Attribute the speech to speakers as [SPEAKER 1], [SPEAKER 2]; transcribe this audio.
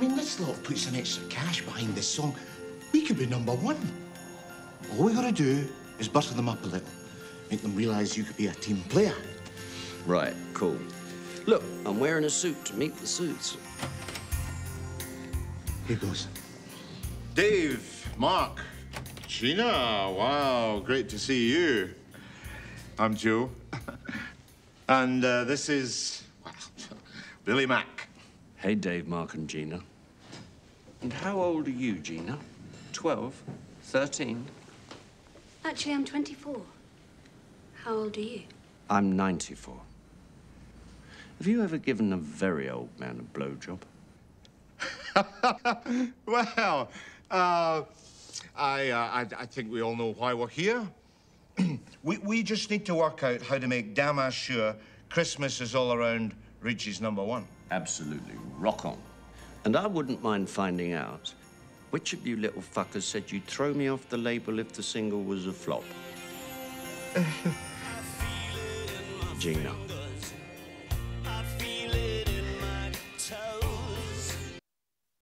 [SPEAKER 1] this lot put some extra cash behind this song, we could be number one. All we gotta do is butter them up a little. Make them realize you could be a team player.
[SPEAKER 2] Right, cool. Look, I'm wearing a suit to meet the suits.
[SPEAKER 1] Here goes.
[SPEAKER 3] Dave, Mark, Gina, wow, great to see you. I'm Joe. and uh, this is, well, Billy Mack.
[SPEAKER 2] Hey, Dave, Mark, and Gina. And how old are you, Gina? 12? 13?
[SPEAKER 4] Actually, I'm 24. How old are you?
[SPEAKER 2] I'm 94. Have you ever given a very old man a blowjob?
[SPEAKER 3] Well, uh, I, uh, I, I think we all know why we're here. we, we just need to work out how to make damn sure Christmas is all around reaches number one.
[SPEAKER 2] Absolutely. Rock on. And I wouldn't mind finding out which of you little fuckers said you'd throw me off the label if the single was a flop. Gina.